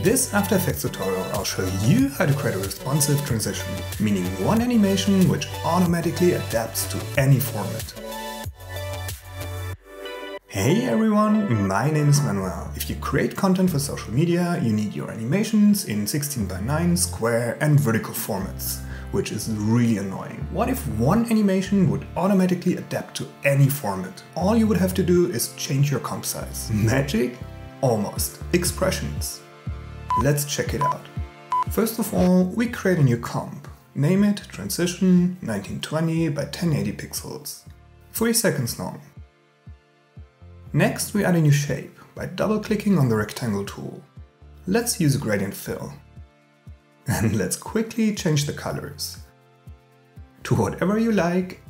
In this After Effects tutorial I'll show you how to create a responsive transition, meaning one animation which automatically adapts to any format. Hey everyone, my name is Manuel. If you create content for social media, you need your animations in 16 by 9 square and vertical formats, which is really annoying. What if one animation would automatically adapt to any format? All you would have to do is change your comp size. Magic? Almost. Expressions. Let's check it out. First of all, we create a new comp. Name it Transition 1920 by 1080 pixels. 3 seconds long. Next we add a new shape by double clicking on the rectangle tool. Let's use gradient fill. And let's quickly change the colors. To whatever you like,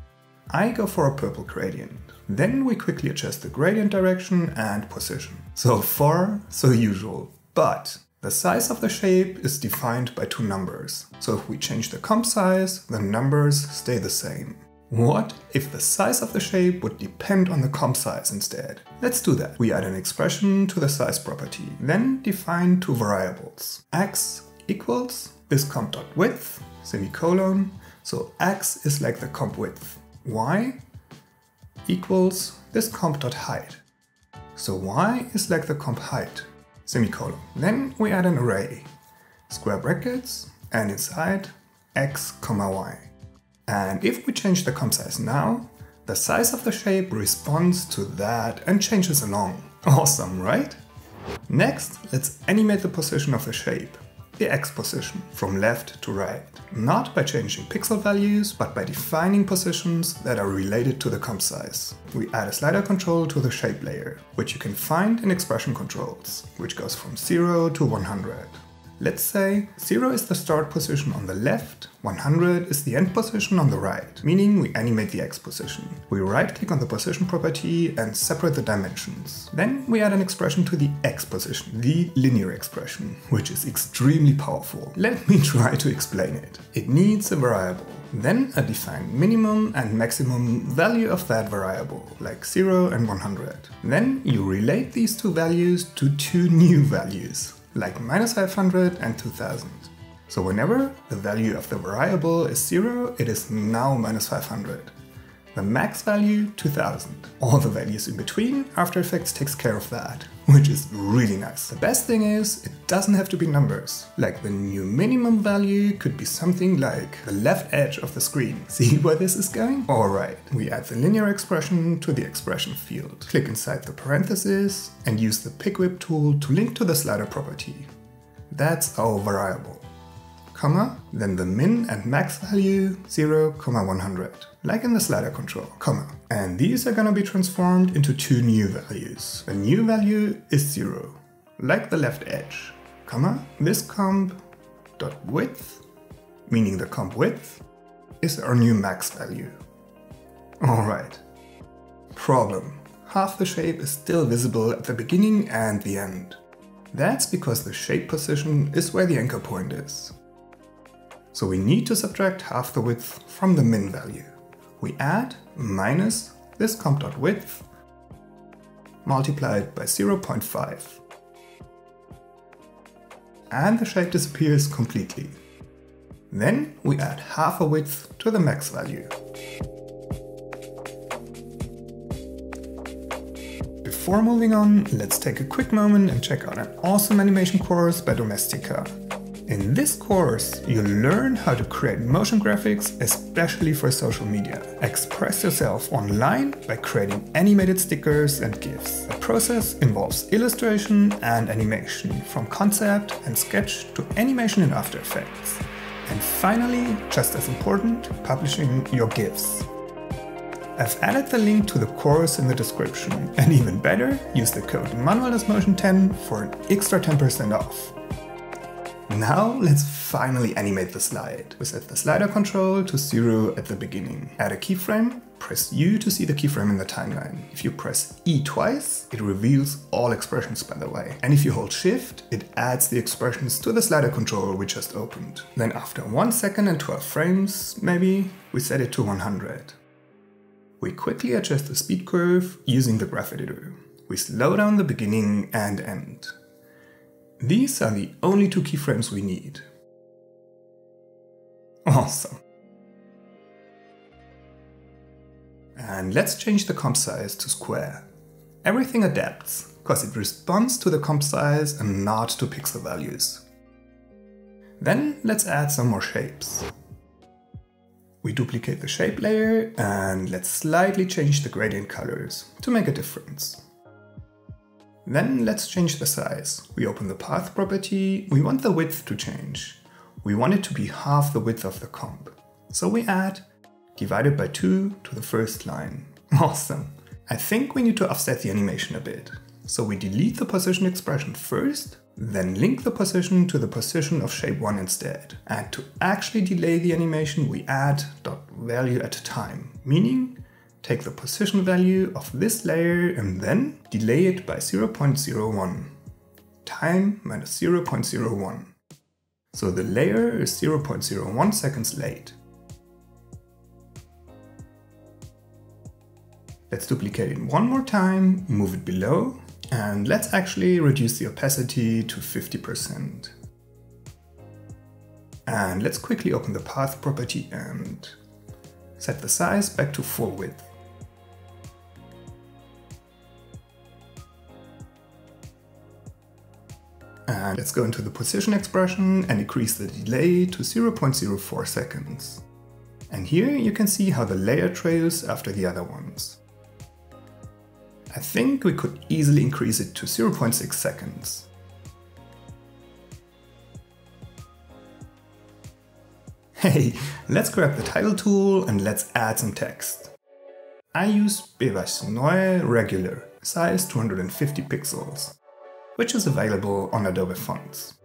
I go for a purple gradient. Then we quickly adjust the gradient direction and position. So far, so usual. But the size of the shape is defined by two numbers. So if we change the comp size, the numbers stay the same. What if the size of the shape would depend on the comp size instead? Let's do that. We add an expression to the size property, then define two variables. x equals this comp dot width, semicolon, so x is like the comp width. y equals this comp dot height. So y is like the comp height, semicolon. Then we add an array, square brackets, and inside x comma y. And if we change the comp size now, the size of the shape responds to that and changes along. Awesome, right? Next, let's animate the position of the shape the X position from left to right. Not by changing pixel values, but by defining positions that are related to the comp size. We add a slider control to the shape layer, which you can find in expression controls, which goes from 0 to 100. Let's say 0 is the start position on the left, 100 is the end position on the right, meaning we animate the x position. We right click on the position property and separate the dimensions. Then we add an expression to the x position, the linear expression, which is extremely powerful. Let me try to explain it. It needs a variable, then a defined minimum and maximum value of that variable, like 0 and 100. Then you relate these two values to two new values, like minus 500 and 2000. So whenever the value of the variable is 0, it is now minus 500. The max value 2000. All the values in between, After Effects takes care of that, which is really nice. The best thing is, it doesn't have to be numbers. Like the new minimum value could be something like the left edge of the screen. See where this is going? Alright, we add the linear expression to the expression field. Click inside the parentheses and use the pick whip tool to link to the slider property. That's our variable comma, then the min and max value 0, comma 100, like in the slider control, comma. And these are gonna be transformed into two new values. The new value is 0, like the left edge, comma, this comp dot width, meaning the comp width, is our new max value. Alright. Problem. Half the shape is still visible at the beginning and the end. That's because the shape position is where the anchor point is. So we need to subtract half the width from the min value. We add minus this comp.width multiplied by 0.5. And the shape disappears completely. Then we add half a width to the max value. Before moving on, let's take a quick moment and check out an awesome animation course by Domestika. In this course, you'll learn how to create motion graphics, especially for social media. Express yourself online by creating animated stickers and GIFs. The process involves illustration and animation, from concept and sketch to animation in After Effects. And finally, just as important, publishing your GIFs. I've added the link to the course in the description, and even better, use the code ManuelDoesMotion10 for an extra 10% off. Now let's finally animate the slide. We set the slider control to 0 at the beginning. Add a keyframe, press U to see the keyframe in the timeline. If you press E twice, it reveals all expressions by the way. And if you hold shift, it adds the expressions to the slider control we just opened. Then after 1 second and 12 frames, maybe, we set it to 100. We quickly adjust the speed curve using the graph editor. We slow down the beginning and end. These are the only two keyframes we need. Awesome. And let's change the comp size to square. Everything adapts, because it responds to the comp size and not to pixel values. Then let's add some more shapes. We duplicate the shape layer and let's slightly change the gradient colors to make a difference. Then let's change the size. We open the path property, we want the width to change. We want it to be half the width of the comp. So we add divided by 2 to the first line. Awesome. I think we need to offset the animation a bit. So we delete the position expression first, then link the position to the position of shape 1 instead. And to actually delay the animation, we add dot value at time, meaning take the position value of this layer and then delay it by 0.01. Time minus 0.01. So the layer is 0.01 seconds late. Let's duplicate it one more time, move it below, and let's actually reduce the opacity to 50%. And let's quickly open the path property and set the size back to full width. And let's go into the position expression and increase the delay to 0.04 seconds. And here you can see how the layer trails after the other ones. I think we could easily increase it to 0.6 seconds. Hey, let's grab the title tool and let's add some text. I use Bebas Neue Regular, size 250 pixels, which is available on Adobe Fonts.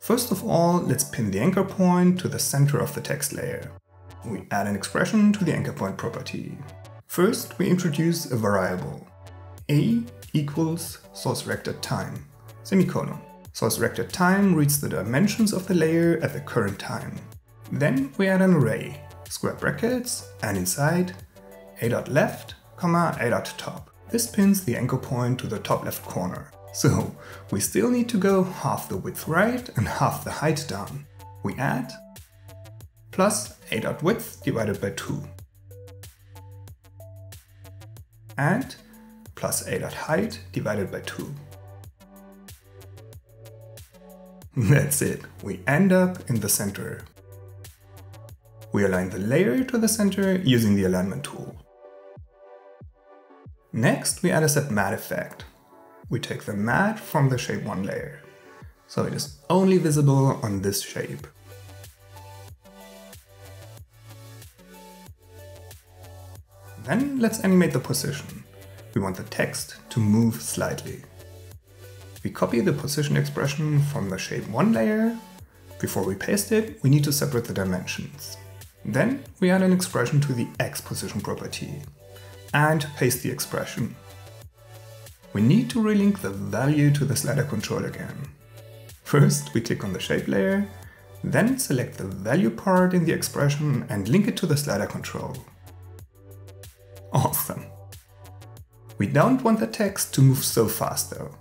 First of all, let's pin the anchor point to the center of the text layer. We add an expression to the anchor point property. First, we introduce a variable a equals sourceRectAtTime, semicolon. Source vector time reads the dimensions of the layer at the current time. Then we add an array, square brackets, and inside a dot left, comma a dot top. This pins the anchor point to the top left corner. So we still need to go half the width right and half the height down. We add plus a dot width divided by 2. And plus a dot height divided by 2. That's it, we end up in the center. We align the layer to the center using the alignment tool. Next, we add a set matte effect. We take the matte from the shape 1 layer, so it is only visible on this shape. Then let's animate the position we want the text to move slightly. We copy the position expression from the shape 1 layer. Before we paste it, we need to separate the dimensions. Then we add an expression to the x position property and paste the expression. We need to relink the value to the slider control again. First, we click on the shape layer, then select the value part in the expression and link it to the slider control. Awesome! We don't want the text to move so fast though.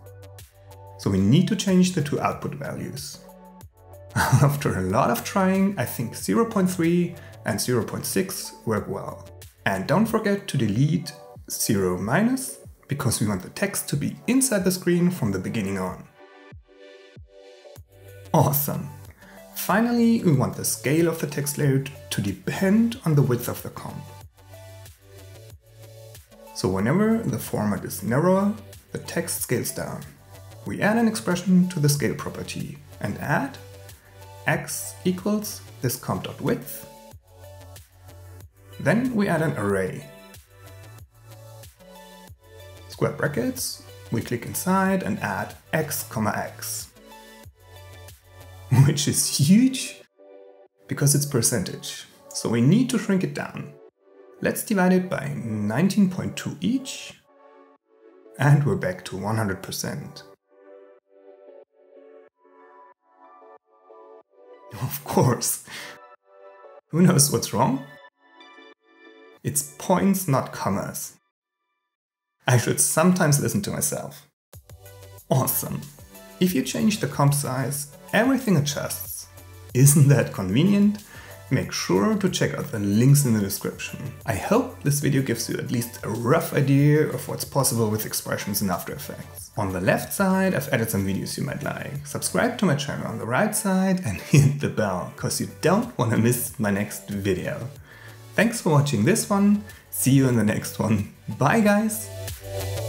So we need to change the two output values. After a lot of trying, I think 0.3 and 0.6 work well. And don't forget to delete 0 minus, because we want the text to be inside the screen from the beginning on. Awesome! Finally, we want the scale of the text layer to depend on the width of the comp. So whenever the format is narrower, the text scales down. We add an expression to the scale property and add x equals this comp.width. Then we add an array. Square brackets, we click inside and add x, comma x. Which is huge because it's percentage. So we need to shrink it down. Let's divide it by 19.2 each. And we're back to 100%. Of course. Who knows what's wrong? It's points, not commas. I should sometimes listen to myself. Awesome. If you change the comp size, everything adjusts. Isn't that convenient? Make sure to check out the links in the description. I hope this video gives you at least a rough idea of what's possible with expressions in After Effects. On the left side I've added some videos you might like. Subscribe to my channel on the right side and hit the bell, cause you don't wanna miss my next video. Thanks for watching this one, see you in the next one. Bye guys! thank you.